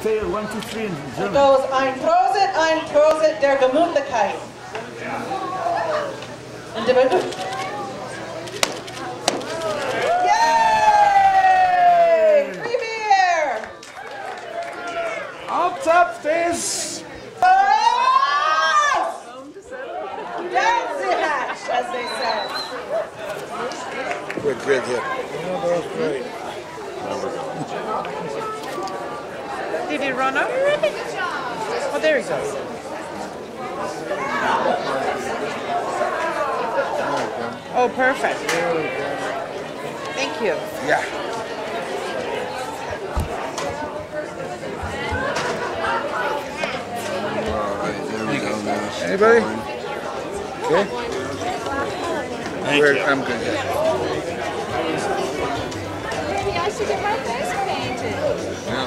play one, two, three in German. It goes, ein Prosit, ein Prosit der Gemütlichkeit. And the Yay! Free beer! I'll top this! Yes! Dancing hatch, as they say. Good, here. Yeah, that was great. There we. Did he run over already? Oh, there he goes. Oh, perfect. Thank you. Yeah. Anybody? Okay. We're- I'm good. Maybe I should get my face painted.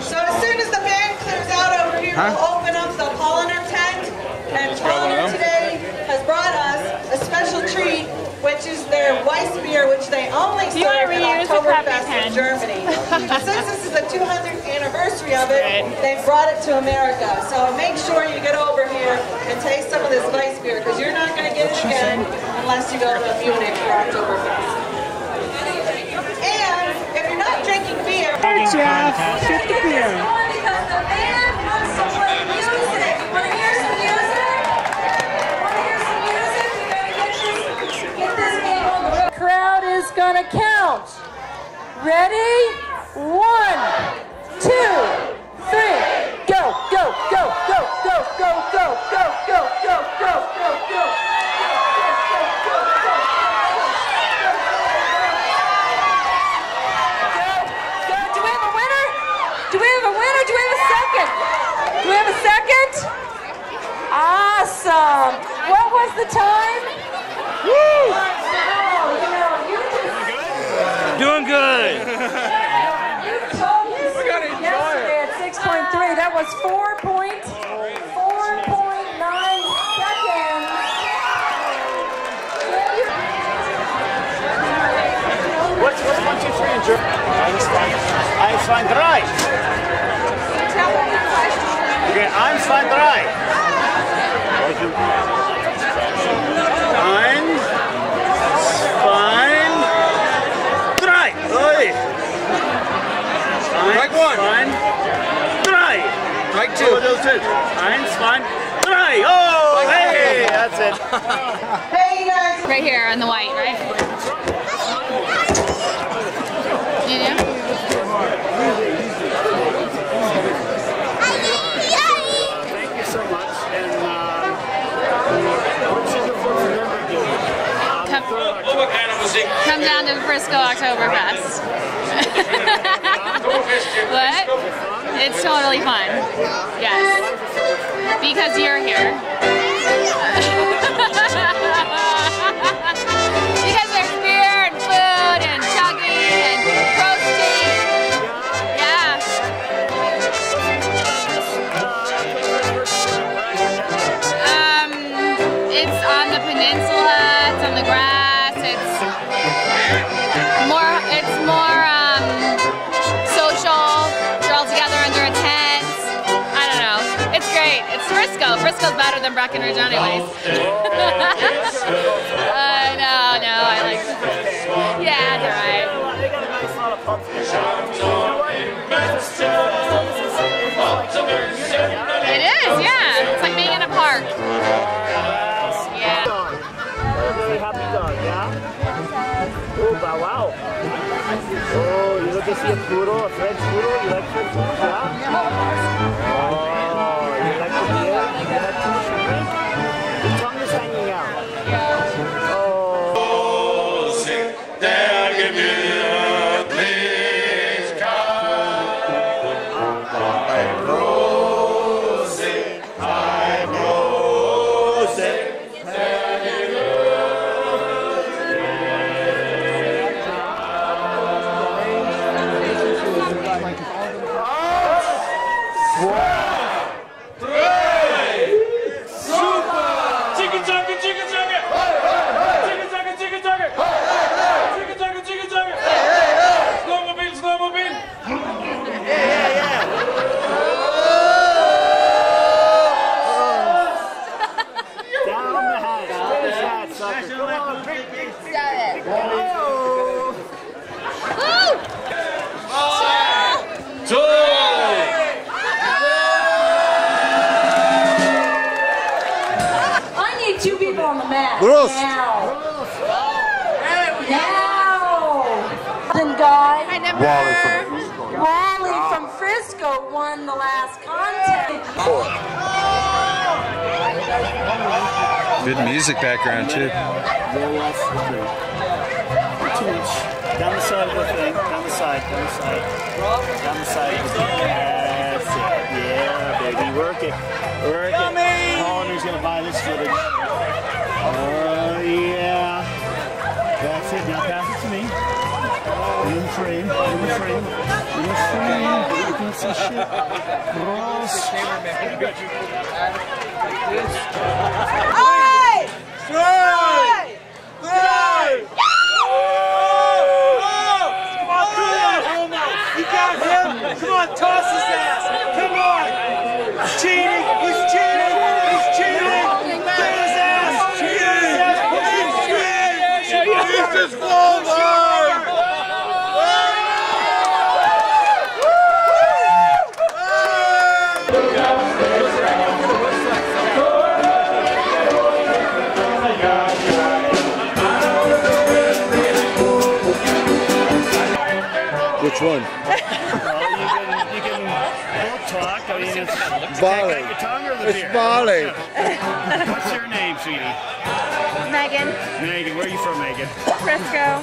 So as soon as the band clears out over here, Huh? we'll open up the Paulaner tent. And Paulaner today has brought us a special treat, which is their Weiss beer, which they only you serve at reuse Oktoberfest in? Germany. Since this is the 200th anniversary of it, they've brought it to America. So make sure you get over here and taste some of this Weiss beer, because you're not going to get it again unless you go to Munich for Oktoberfest. And if you're not drinking beer, Jeff, get the beer. Because the band wants to play music. Want to hear some music? Want to hear some music? We gotta get this, get this game on the road. Crowd is count. Ready? One, two, three. Go, go, go, go, go, go, go, go, go, go, go, go, go. Do we have a winner? Do we have a second? Do we have a second? Awesome. What was the time? Woo! Oh, you know, you just Doing good. you told us yesterday at 6.3. That was 4.4.9 seconds. What's, what's one, two, three in German? Eins, zwei, drei. Okay, eins, zwei, drei. Eins, zwei, drei. Oi. Eins, Strike one. zwei, drei. Strike Oh, two. those two. Eins, zwei, drei. Oh, hey, that's it. hey guys, Right here on the white, right? You do? Thank you so much. And uh, what should you remember doing? Come, come down to the Frisco Oktoberfest. what? It's totally fun. Yes. Because you're here. Frisco's better than Breckenridge, anyways. uh, no, no, I like. Yeah, that's right. They got a nice lot of pubs. You know what? It is. Yeah. It's like being in a park. Yeah. Very happy dog, yeah? Oh, wow, wow. Oh, you look to see a poodle, a French poodle? You like French poodles, yeah? Oh, Gross. Now. Now. The guy. I never. Wally from Frisco won the last contest. Good music background too. Roll off the thing. Two inch. Down the side of the thing. Down the side. Down the side. Down the side. That's it. Yeah, baby. Work it. Work it. Hollander's gonna buy this footage. Oh yeah. That's it. Now pass it to me. In the frame. In the frame. In the frame. You can see shit. Gross. You got him? Come on, toss his ass. Come on. Cheating. Which one? Well, you can, you can both talk. I mean, it's Barley. your tongue or the It's beer? barley. What's your name, sweetie? Megan. Megan. Where are you from, Megan? Frisco.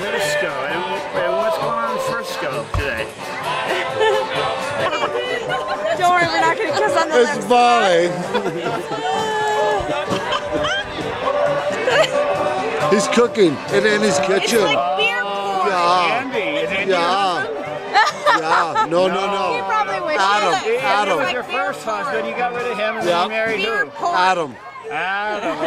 Frisco. And, and what's going on in Frisco today? Don't worry, we're not gonna kiss on the It's barley. He's cooking it in his kitchen. beer corn. Yeah. Andy. Is Andy Yeah. Yeah. No, no, You no. probably wish Adam. Andy was Adam. your first husband. You got rid of him and Yeah. then you married Beer who? corn. Adam. Adam.